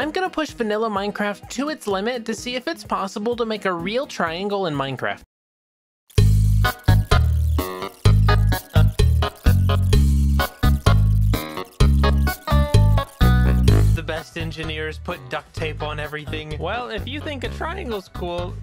I'm gonna push vanilla Minecraft to its limit to see if it's possible to make a real triangle in Minecraft. The best engineers put duct tape on everything. Well, if you think a triangle's cool,